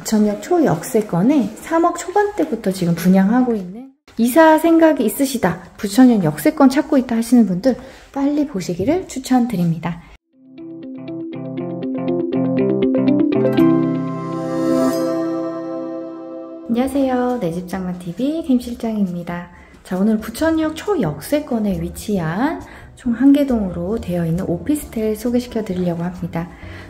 부천역 초역세권에 3억 초반대부터 지금 분양하고 있는 이사 생각이 있으시다, 부천역 역세권 찾고 있다 하시는 분들 빨리 보시기를 추천드립니다. 안녕하세요. 내집장만TV 김실장입니다. 자, 오늘 부천역 초역세권에 위치한 총 한 개동으로 되어 있는 오피스텔 소개시켜 드리려고 합니다.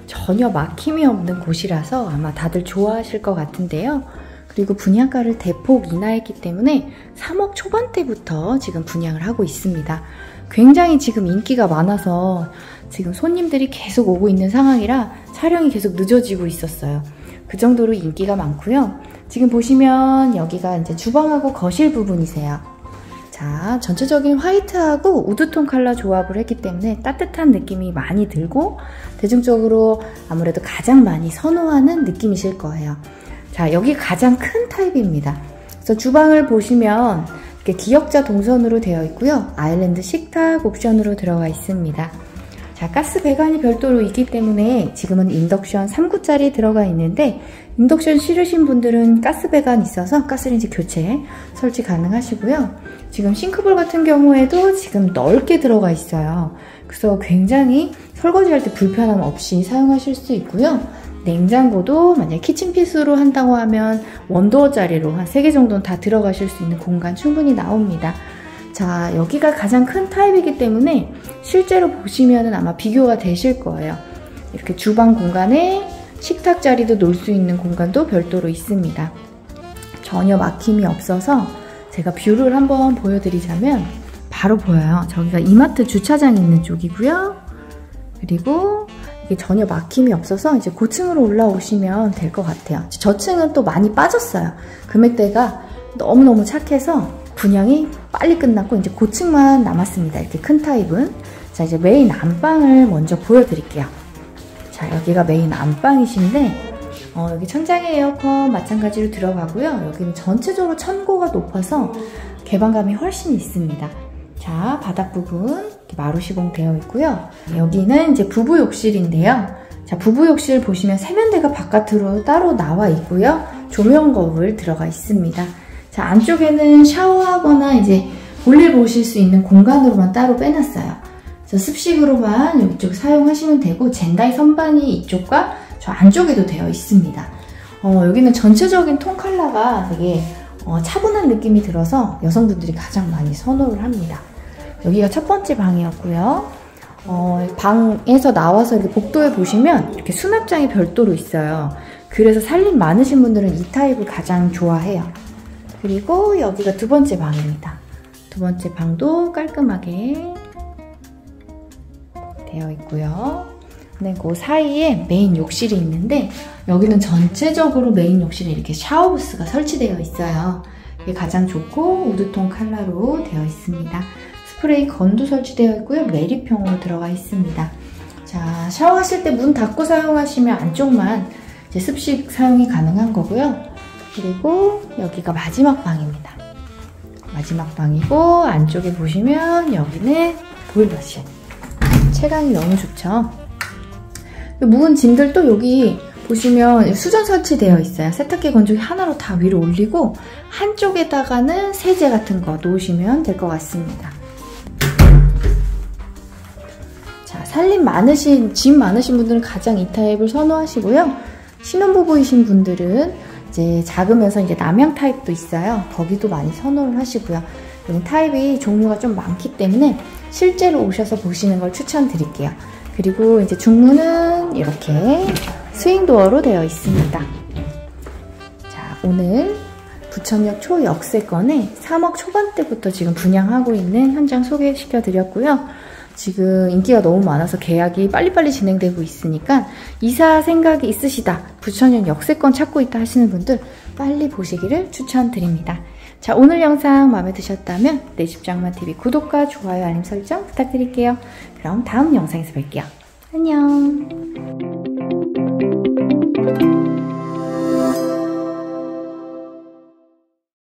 전혀 막힘이 없는 곳이라서 아마 다들 좋아하실 것 같은데요. 그리고 분양가를 대폭 인하했기 때문에 3억 초반대부터 지금 분양을 하고 있습니다. 굉장히 지금 인기가 많아서 지금 손님들이 계속 오고 있는 상황이라 촬영이 계속 늦어지고 있었어요. 그 정도로 인기가 많고요. 지금 보시면 여기가 이제 주방하고 거실 부분이세요. 자, 전체적인 화이트하고 우드톤 컬러 조합을 했기 때문에 따뜻한 느낌이 많이 들고 대중적으로 아무래도 가장 많이 선호하는 느낌이실 거예요. 자, 여기 가장 큰 타입입니다. 그래서 주방을 보시면 이렇게 기역자 동선으로 되어 있고요. 아일랜드 식탁 옵션으로 들어가 있습니다. 자, 가스 배관이 별도로 있기 때문에 지금은 인덕션 3구짜리 들어가 있는데 인덕션 싫으신 분들은 가스 배관 있어서 가스레인지 교체 설치 가능하시고요. 지금 싱크볼 같은 경우에도 지금 넓게 들어가 있어요. 그래서 굉장히 설거지할 때 불편함 없이 사용하실 수 있고요. 냉장고도 만약 키친피스로 한다고 하면 원도어 짜리로 한 3개 정도는 다 들어가실 수 있는 공간 충분히 나옵니다. 자, 여기가 가장 큰 타입이기 때문에 실제로 보시면 아마 비교가 되실 거예요. 이렇게 주방 공간에 식탁 자리도 놓을 수 있는 공간도 별도로 있습니다. 전혀 막힘이 없어서 제가 뷰를 한번 보여드리자면 바로 보여요. 저기가 이마트 주차장 있는 쪽이고요. 그리고 이게 전혀 막힘이 없어서 이제 고층으로 올라오시면 될 것 같아요. 저층은 또 많이 빠졌어요. 금액대가 너무너무 착해서 분양이 빨리 끝났고 이제 고층만 남았습니다. 이렇게 큰 타입은. 자 이제 메인 안방을 먼저 보여드릴게요. 자, 여기가 메인 안방이신데 어, 여기 천장에 에어컨 마찬가지로 들어가고요. 여기는 전체적으로 천고가 높아서 개방감이 훨씬 있습니다. 자, 바닥 부분 마루 시공 되어 있고요. 여기는 이제 부부 욕실인데요. 자, 부부 욕실 보시면 세면대가 바깥으로 따로 나와 있고요. 조명 거울 들어가 있습니다. 자, 안쪽에는 샤워하거나 이제 볼일 보실 수 있는 공간으로만 따로 빼놨어요. 습식으로만 이쪽 사용하시면 되고 젠다이 선반이 이쪽과 저 안쪽에도 되어 있습니다. 어, 여기는 전체적인 톤 컬러가 되게 어, 차분한 느낌이 들어서 여성분들이 가장 많이 선호를 합니다. 여기가 첫 번째 방이었고요. 어, 방에서 나와서 이렇게 복도에 보시면 이렇게 수납장이 별도로 있어요. 그래서 살림 많으신 분들은 이 타입을 가장 좋아해요. 그리고 여기가 두 번째 방입니다. 두 번째 방도 깔끔하게 되어 있고요. 네, 그 사이에 메인 욕실이 있는데 여기는 전체적으로 메인 욕실에 이렇게 샤워부스가 설치되어 있어요. 이게 가장 좋고 우드톤 컬러로 되어 있습니다. 스프레이 건도 설치되어 있고요. 매립형으로 들어가 있습니다. 자, 샤워하실 때 문 닫고 사용하시면 안쪽만 이제 습식 사용이 가능한 거고요. 그리고 여기가 마지막 방입니다. 마지막 방이고 안쪽에 보시면 여기는 보일러실. 체감이 너무 좋죠. 묵은 짐들 또 여기 보시면 수전 설치되어 있어요. 세탁기 건조기 하나로 다 위로 올리고 한쪽에다가는 세제 같은 거 놓으시면 될 것 같습니다. 자, 살림 많으신, 짐 많으신 분들은 가장 이 타입을 선호하시고요. 신혼부부이신 분들은 이제 작으면서 이제 남양 타입도 있어요. 거기도 많이 선호를 하시고요. 타입이 종류가 좀 많기 때문에 실제로 오셔서 보시는 걸 추천드릴게요. 그리고 이제 중문은 이렇게 스윙도어로 되어 있습니다. 자, 오늘 부천역 초역세권에 3억 초반대부터 지금 분양하고 있는 현장 소개시켜 드렸고요. 지금 인기가 너무 많아서 계약이 빨리빨리 진행되고 있으니까 이사 생각이 있으시다, 부천역 역세권 찾고 있다 하시는 분들 빨리 보시기를 추천드립니다. 자, 오늘 영상 마음에 드셨다면 내 집장만TV 구독과 좋아요, 알림 설정 부탁드릴게요. 그럼 다음 영상에서 뵐게요. 안녕.